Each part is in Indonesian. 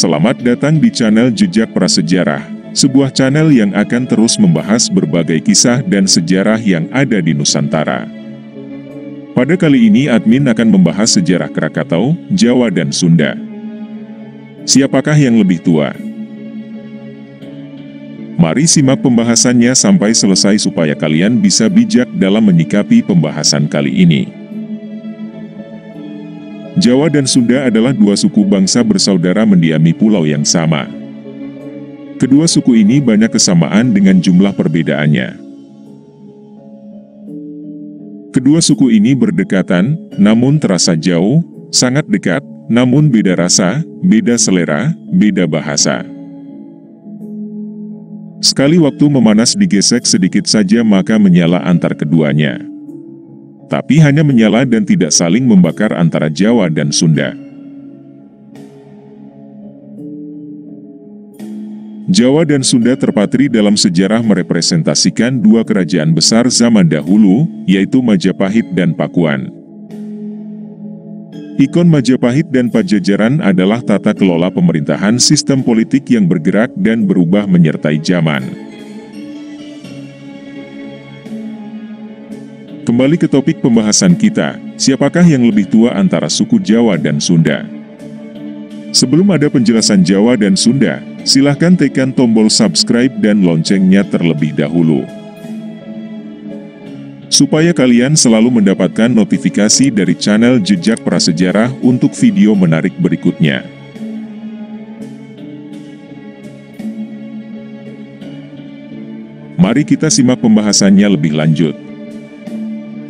Selamat datang di channel Jejak Prasejarah, sebuah channel yang akan terus membahas berbagai kisah dan sejarah yang ada di Nusantara. Pada kali ini admin akan membahas sejarah Krakatau, Jawa dan Sunda. Siapakah yang lebih tua? Mari simak pembahasannya sampai selesai supaya kalian bisa bijak dalam menyikapi pembahasan kali ini. Jawa dan Sunda adalah dua suku bangsa bersaudara mendiami pulau yang sama. Kedua suku ini banyak kesamaan dengan jumlah perbedaannya. Kedua suku ini berdekatan, namun terasa jauh, sangat dekat, namun beda rasa, beda selera, beda bahasa. Sekali waktu memanas digesek sedikit saja maka menyala antar keduanya tapi hanya menyala dan tidak saling membakar antara Jawa dan Sunda. Jawa dan Sunda terpatri dalam sejarah merepresentasikan dua kerajaan besar zaman dahulu, yaitu Majapahit dan Pakuan. Ikon Majapahit dan Pajajaran adalah tata kelola pemerintahan sistem politik yang bergerak dan berubah menyertai zaman. Kembali ke topik pembahasan kita, siapakah yang lebih tua antara suku Jawa dan Sunda? Sebelum ada penjelasan Jawa dan Sunda, silahkan tekan tombol subscribe dan loncengnya terlebih dahulu. Supaya kalian selalu mendapatkan notifikasi dari channel Jejak Prasejarah untuk video menarik berikutnya. Mari kita simak pembahasannya lebih lanjut.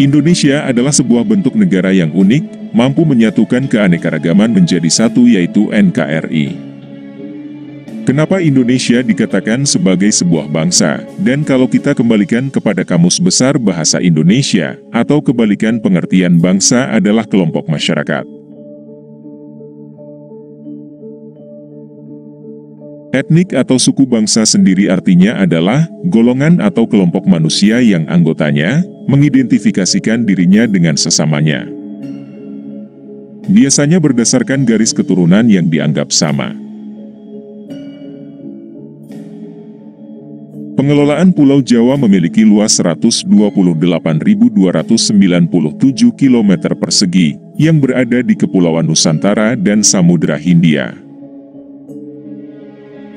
Indonesia adalah sebuah bentuk negara yang unik, mampu menyatukan keanekaragaman menjadi satu yaitu NKRI. Kenapa Indonesia dikatakan sebagai sebuah bangsa, dan kalau kita kembalikan kepada Kamus Besar Bahasa Indonesia, atau kebalikan pengertian bangsa adalah kelompok masyarakat. Etnik atau suku bangsa sendiri artinya adalah golongan atau kelompok manusia yang anggotanya mengidentifikasikan dirinya dengan sesamanya. Biasanya berdasarkan garis keturunan yang dianggap sama. Pengelolaan Pulau Jawa memiliki luas 128.297 km persegi yang berada di Kepulauan Nusantara dan Samudra Hindia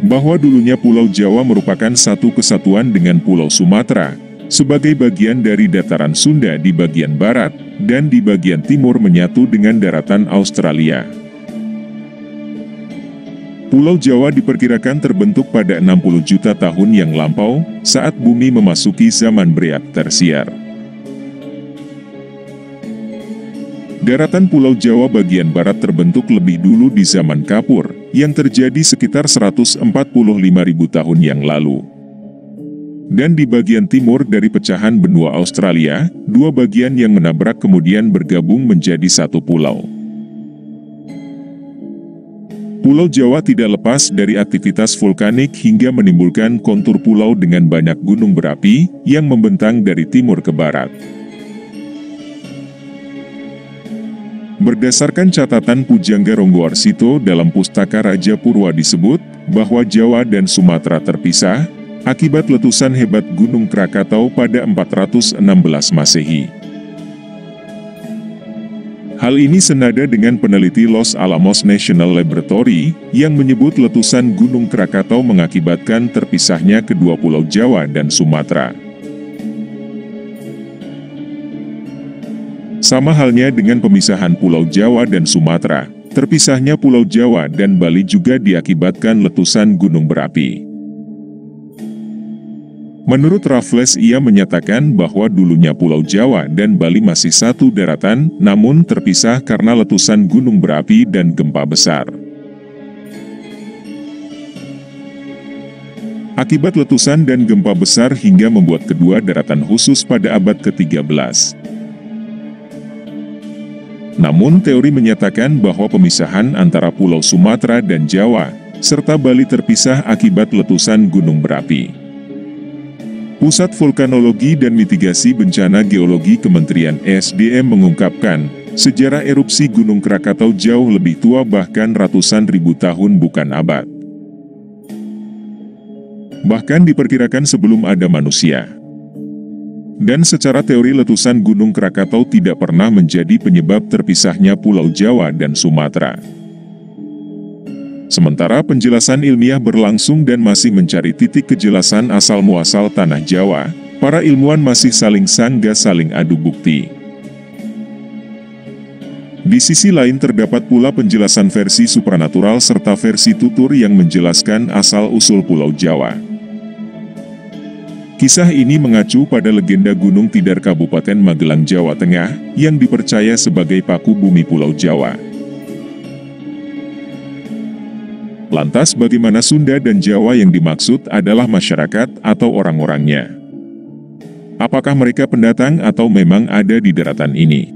bahwa dulunya Pulau Jawa merupakan satu kesatuan dengan Pulau Sumatera, sebagai bagian dari dataran Sunda di bagian barat, dan di bagian timur menyatu dengan daratan Australia. Pulau Jawa diperkirakan terbentuk pada 60 juta tahun yang lampau, saat bumi memasuki zaman Break tersiar. Daratan Pulau Jawa bagian barat terbentuk lebih dulu di zaman Kapur, yang terjadi sekitar 145.000 tahun yang lalu. Dan di bagian timur dari pecahan benua Australia, dua bagian yang menabrak kemudian bergabung menjadi satu pulau. Pulau Jawa tidak lepas dari aktivitas vulkanik hingga menimbulkan kontur pulau dengan banyak gunung berapi yang membentang dari timur ke barat. Berdasarkan catatan Pujangga Ronggowarsito dalam Pustaka Raja Purwa disebut, bahwa Jawa dan Sumatera terpisah, akibat letusan hebat Gunung Krakatau pada 416 Masehi. Hal ini senada dengan peneliti Los Alamos National Laboratory, yang menyebut letusan Gunung Krakatau mengakibatkan terpisahnya kedua pulau Jawa dan Sumatera. Sama halnya dengan pemisahan Pulau Jawa dan Sumatera, terpisahnya Pulau Jawa dan Bali juga diakibatkan letusan gunung berapi. Menurut Raffles ia menyatakan bahwa dulunya Pulau Jawa dan Bali masih satu daratan, namun terpisah karena letusan gunung berapi dan gempa besar. Akibat letusan dan gempa besar hingga membuat kedua daratan khusus pada abad ke-13. Namun teori menyatakan bahwa pemisahan antara Pulau Sumatera dan Jawa, serta Bali terpisah akibat letusan gunung berapi. Pusat Vulkanologi dan Mitigasi Bencana Geologi Kementerian ESDM mengungkapkan, sejarah erupsi Gunung Krakatau jauh lebih tua bahkan ratusan ribu tahun bukan abad. Bahkan diperkirakan sebelum ada manusia. Dan secara teori letusan Gunung Krakatau tidak pernah menjadi penyebab terpisahnya Pulau Jawa dan Sumatera. Sementara penjelasan ilmiah berlangsung dan masih mencari titik kejelasan asal-muasal tanah Jawa, para ilmuwan masih saling sangga saling adu bukti. Di sisi lain terdapat pula penjelasan versi supranatural serta versi tutur yang menjelaskan asal-usul Pulau Jawa. Kisah ini mengacu pada legenda Gunung Tidar Kabupaten Magelang, Jawa Tengah, yang dipercaya sebagai paku bumi Pulau Jawa. Lantas bagaimana Sunda dan Jawa yang dimaksud adalah masyarakat atau orang-orangnya? Apakah mereka pendatang atau memang ada di daratan ini?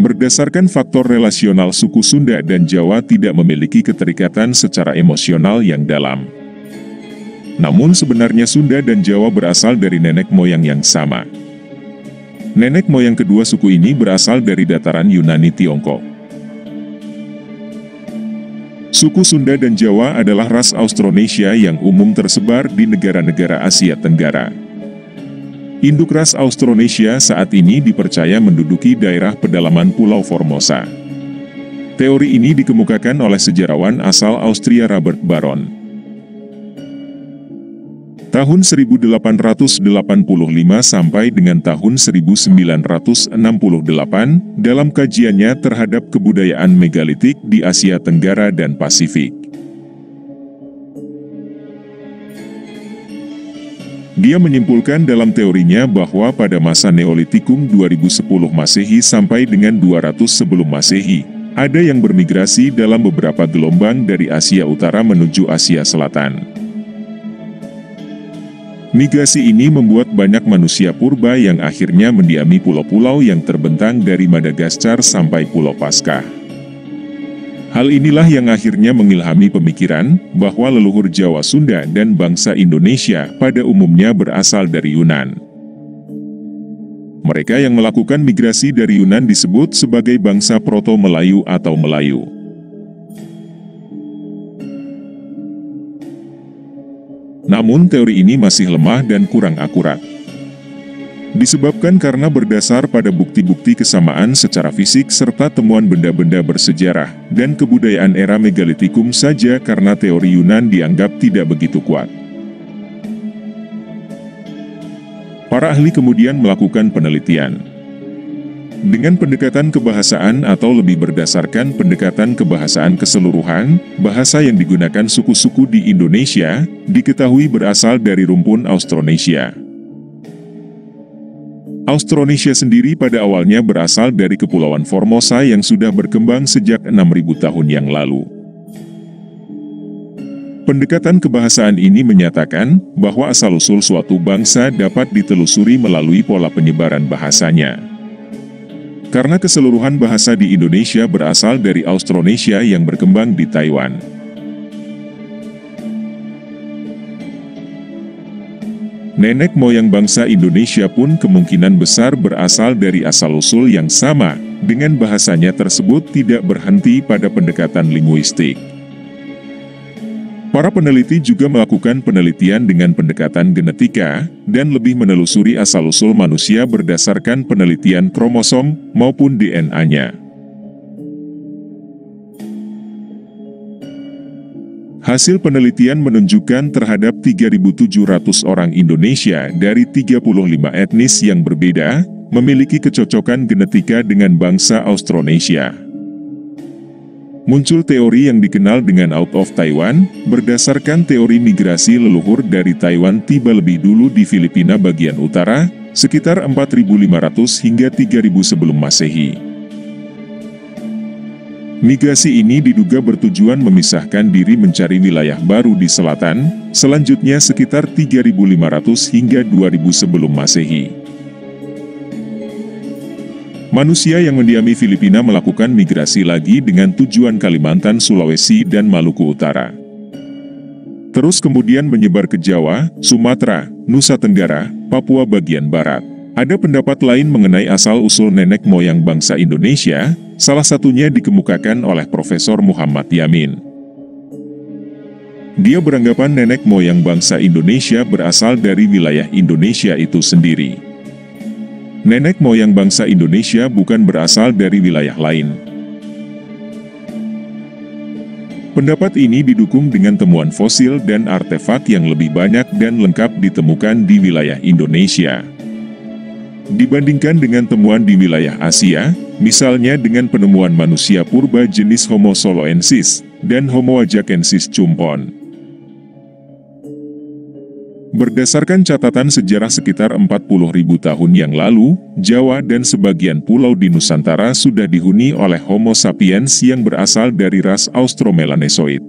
Berdasarkan faktor relasional suku Sunda dan Jawa tidak memiliki keterikatan secara emosional yang dalam. Namun sebenarnya Sunda dan Jawa berasal dari nenek moyang yang sama. Nenek moyang kedua suku ini berasal dari dataran Yunani Tiongkok. Suku Sunda dan Jawa adalah ras Austronesia yang umum tersebar di negara-negara Asia Tenggara. Induk ras Austronesia saat ini dipercaya menduduki daerah pedalaman Pulau Formosa. Teori ini dikemukakan oleh sejarawan asal Austria Robert Baron. Tahun 1885 sampai dengan tahun 1968, dalam kajiannya terhadap kebudayaan megalitik di Asia Tenggara dan Pasifik. Dia menyimpulkan dalam teorinya bahwa pada masa Neolitikum 2010 Masehi sampai dengan 200 sebelum Masehi, ada yang bermigrasi dalam beberapa gelombang dari Asia Utara menuju Asia Selatan. Migrasi ini membuat banyak manusia purba yang akhirnya mendiami pulau-pulau yang terbentang dari Madagaskar sampai Pulau Paskah. Hal inilah yang akhirnya mengilhami pemikiran bahwa leluhur Jawa Sunda dan bangsa Indonesia pada umumnya berasal dari Yunan. Mereka yang melakukan migrasi dari Yunan disebut sebagai bangsa Proto-Melayu atau Melayu. Namun teori ini masih lemah dan kurang akurat. Disebabkan karena berdasar pada bukti-bukti kesamaan secara fisik serta temuan benda-benda bersejarah dan kebudayaan era megalitikum saja karena teori Yunan dianggap tidak begitu kuat. Para ahli kemudian melakukan penelitian. Dengan pendekatan kebahasaan atau lebih berdasarkan pendekatan kebahasaan keseluruhan, bahasa yang digunakan suku-suku di Indonesia, diketahui berasal dari rumpun Austronesia. Austronesia sendiri pada awalnya berasal dari Kepulauan Formosa yang sudah berkembang sejak 6.000 tahun yang lalu. Pendekatan kebahasaan ini menyatakan bahwa asal-usul suatu bangsa dapat ditelusuri melalui pola penyebaran bahasanya. Karena keseluruhan bahasa di Indonesia berasal dari Austronesia yang berkembang di Taiwan. Nenek moyang bangsa Indonesia pun kemungkinan besar berasal dari asal-usul yang sama, dengan bahasanya tersebut tidak berhenti pada pendekatan linguistik. Para peneliti juga melakukan penelitian dengan pendekatan genetika, dan lebih menelusuri asal-usul manusia berdasarkan penelitian kromosom maupun DNA-nya. Hasil penelitian menunjukkan terhadap 3.700 orang Indonesia dari 35 etnis yang berbeda, memiliki kecocokan genetika dengan bangsa Austronesia. Muncul teori yang dikenal dengan Out of Taiwan, berdasarkan teori migrasi leluhur dari Taiwan tiba lebih dulu di Filipina bagian utara, sekitar 4.500 hingga 3.000 sebelum Masehi. Migrasi ini diduga bertujuan memisahkan diri mencari wilayah baru di selatan, selanjutnya sekitar 3.500 hingga 2.000 sebelum Masehi. Manusia yang mendiami Filipina melakukan migrasi lagi dengan tujuan Kalimantan, Sulawesi, dan Maluku Utara. Terus kemudian menyebar ke Jawa, Sumatera, Nusa Tenggara, Papua bagian barat. Ada pendapat lain mengenai asal-usul nenek moyang bangsa Indonesia, salah satunya dikemukakan oleh Profesor Muhammad Yamin. Dia beranggapan nenek moyang bangsa Indonesia berasal dari wilayah Indonesia itu sendiri. Nenek moyang bangsa Indonesia bukan berasal dari wilayah lain. Pendapat ini didukung dengan temuan fosil dan artefak yang lebih banyak dan lengkap ditemukan di wilayah Indonesia. Dibandingkan dengan temuan di wilayah Asia, misalnya dengan penemuan manusia purba jenis Homo soloensis dan Homo ajakensis cumpon. Berdasarkan catatan sejarah sekitar 40.000 tahun yang lalu, Jawa dan sebagian pulau di Nusantara sudah dihuni oleh Homo sapiens yang berasal dari ras Austromelanesoid.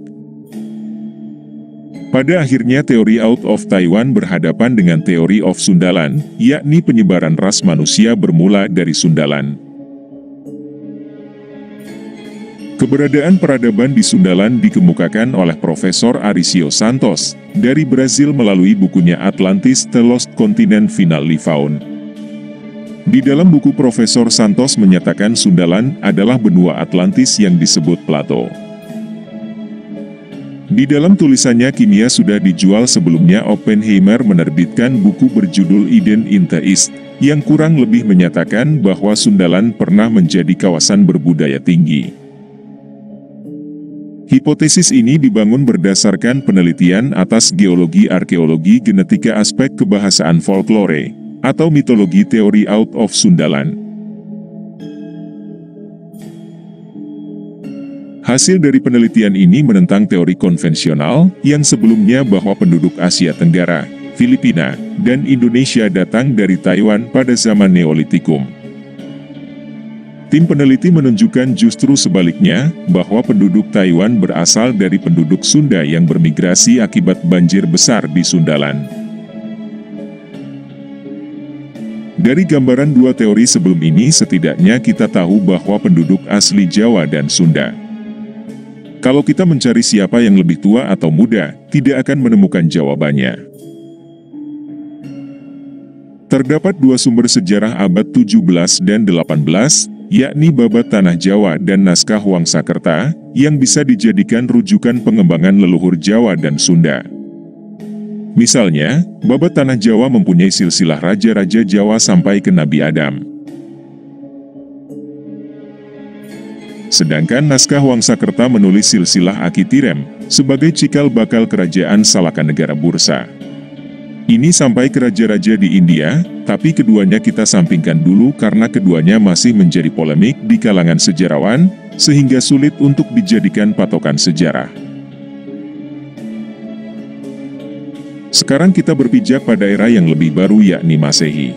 Pada akhirnya teori out of Taiwan berhadapan dengan teori of Sundalan, yakni penyebaran ras manusia bermula dari Sundalan. Keberadaan peradaban di Sundalan dikemukakan oleh Profesor Arisio Santos, dari Brazil melalui bukunya Atlantis The Lost Continent Finally Found. Di dalam buku Profesor Santos menyatakan Sundalan adalah benua Atlantis yang disebut Plato. Di dalam tulisannya kimia sudah dijual sebelumnya Oppenheimer menerbitkan buku berjudul Eden in the East, yang kurang lebih menyatakan bahwa Sundalan pernah menjadi kawasan berbudaya tinggi. Hipotesis ini dibangun berdasarkan penelitian atas geologi arkeologi genetika aspek kebahasaan folklore, atau mitologi teori out of Sundalan. Hasil dari penelitian ini menentang teori konvensional yang sebelumnya bahwa penduduk Asia Tenggara, Filipina, dan Indonesia datang dari Taiwan pada zaman Neolitikum. Tim peneliti menunjukkan justru sebaliknya, bahwa penduduk Taiwan berasal dari penduduk Sunda yang bermigrasi akibat banjir besar di Sundalan. Dari gambaran dua teori sebelum ini setidaknya kita tahu bahwa penduduk asli Jawa dan Sunda kalau kita mencari siapa yang lebih tua atau muda, tidak akan menemukan jawabannya. Terdapat dua sumber sejarah abad 17 dan 18, yakni Babat Tanah Jawa dan Naskah Wangsakerta, yang bisa dijadikan rujukan pengembangan leluhur Jawa dan Sunda. Misalnya, Babat Tanah Jawa mempunyai silsilah raja-raja Jawa sampai ke Nabi Adam. Sedangkan naskah Wangsakerta menulis silsilah Akitirem sebagai cikal bakal kerajaan Salaka negara Bursa. Ini sampai ke raja-raja di India, tapi keduanya kita sampingkan dulu karena keduanya masih menjadi polemik di kalangan sejarawan, sehingga sulit untuk dijadikan patokan sejarah. Sekarang kita berpijak pada era yang lebih baru yakni Masehi.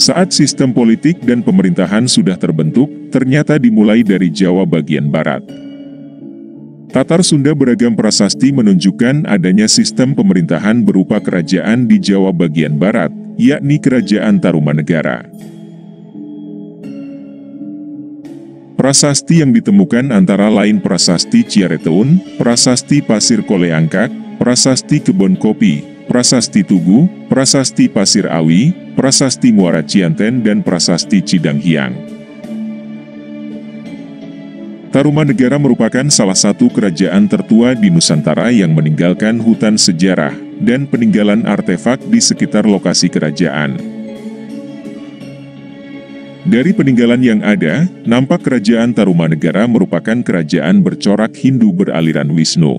Saat sistem politik dan pemerintahan sudah terbentuk, ternyata dimulai dari Jawa bagian barat. Tatar Sunda beragam prasasti menunjukkan adanya sistem pemerintahan berupa kerajaan di Jawa bagian barat, yakni Kerajaan Tarumanegara. Prasasti yang ditemukan antara lain Prasasti Ciareteun, Prasasti Pasir Koleangkak, Prasasti Kebon Kopi, Prasasti Tugu, Prasasti Pasir Awi, Prasasti Muara Cianten dan Prasasti Cidang Hiang. Tarumanegara merupakan salah satu kerajaan tertua di Nusantara yang meninggalkan hutan sejarah dan peninggalan artefak di sekitar lokasi kerajaan. Dari peninggalan yang ada, nampak kerajaan Tarumanegara merupakan kerajaan bercorak Hindu beraliran Wisnu.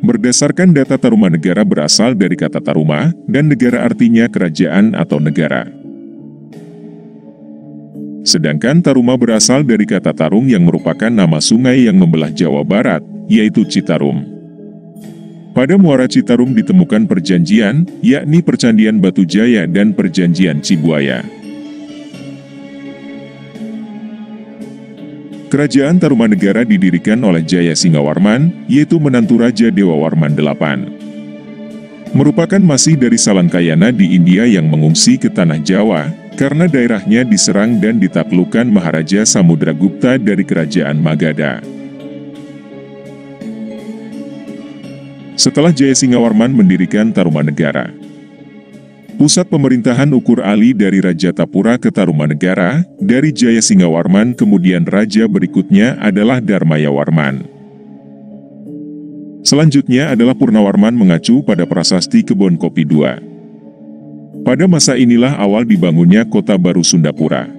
Berdasarkan data Tarumanegara berasal dari kata Taruma, dan negara artinya kerajaan atau negara. Sedangkan Taruma berasal dari kata Tarung yang merupakan nama sungai yang membelah Jawa Barat, yaitu Citarum. Pada Muara Citarum ditemukan perjanjian, yakni Percandian Batu Jaya dan Perjanjian Cibuaya. Kerajaan Tarumanegara didirikan oleh Jaya Singawarman, yaitu menantu Raja Dewa Warman VIII. Merupakan masih dari Salangkayana di India yang mengungsi ke Tanah Jawa, karena daerahnya diserang dan ditaklukkan Maharaja Samudragupta dari Kerajaan Magadha. Setelah Jaya Singawarman mendirikan Tarumanegara, Pusat pemerintahan Ukur Ali dari Raja Tapura ke Tarumanegara, dari Jaya Singawarman kemudian raja berikutnya adalah Dharmayawarman. Selanjutnya adalah Purnawarman mengacu pada prasasti Kebon Kopi II. Pada masa inilah awal dibangunnya kota baru Sundapura.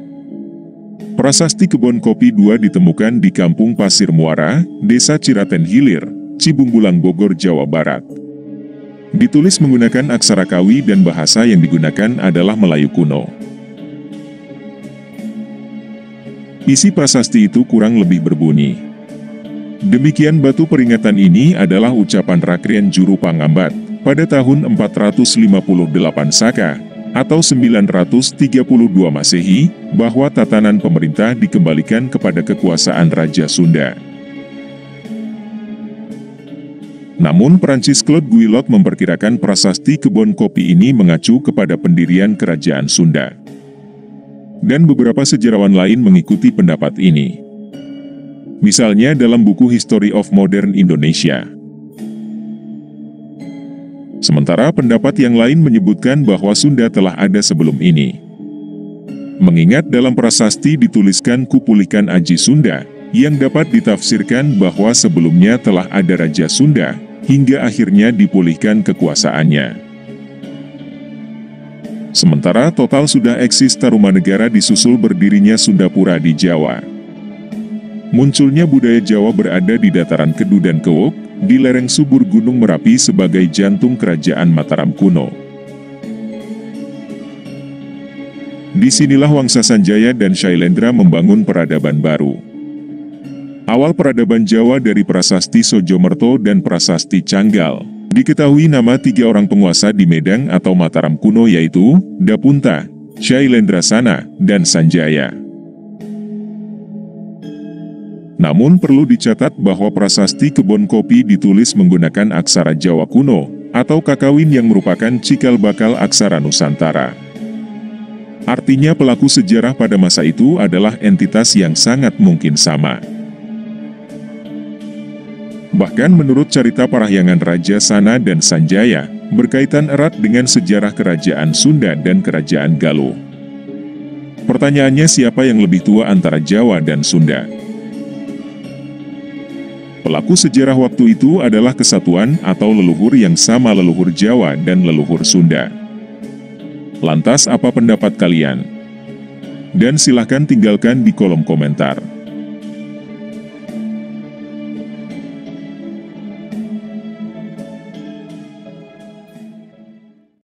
Prasasti Kebon Kopi II ditemukan di Kampung Pasir Muara, Desa Ciraten Hilir, Cibungbulang Bogor, Jawa Barat. Ditulis menggunakan aksara Kawi dan bahasa yang digunakan adalah Melayu kuno. Isi prasasti itu kurang lebih berbunyi. Demikian batu peringatan ini adalah ucapan Rakrian Juru Pangambat pada tahun 458 Saka atau 932 Masehi bahwa tatanan pemerintah dikembalikan kepada kekuasaan Raja Sunda. Namun Prancis Claude Guillot memperkirakan prasasti kebun kopi ini mengacu kepada pendirian kerajaan Sunda. Dan beberapa sejarawan lain mengikuti pendapat ini. Misalnya dalam buku History of Modern Indonesia. Sementara pendapat yang lain menyebutkan bahwa Sunda telah ada sebelum ini. Mengingat dalam prasasti dituliskan Kupulikan Aji Sunda, yang dapat ditafsirkan bahwa sebelumnya telah ada Raja Sunda, hingga akhirnya dipulihkan kekuasaannya. Sementara total sudah eksis Tarumanegara disusul berdirinya Sundapura di Jawa. Munculnya budaya Jawa berada di dataran Kedu dan Kewok, di lereng subur Gunung Merapi sebagai jantung kerajaan Mataram kuno. Di sinilah Wangsa Sanjaya dan Shailendra membangun peradaban baru. Awal peradaban Jawa dari Prasasti Sojomerto dan Prasasti Canggal. Diketahui nama tiga orang penguasa di Medan atau Mataram kuno yaitu Dapunta, Shailendrasana, dan Sanjaya. Namun perlu dicatat bahwa prasasti kebun kopi ditulis menggunakan aksara Jawa kuno, atau kakawin yang merupakan cikal bakal aksara Nusantara. Artinya pelaku sejarah pada masa itu adalah entitas yang sangat mungkin sama. Bahkan menurut cerita parahyangan Raja Sana dan Sanjaya, berkaitan erat dengan sejarah kerajaan Sunda dan kerajaan Galuh. Pertanyaannya siapa yang lebih tua antara Jawa dan Sunda? Pelaku sejarah waktu itu adalah kesatuan atau leluhur yang sama leluhur Jawa dan leluhur Sunda. Lantas apa pendapat kalian? Dan silahkan tinggalkan di kolom komentar.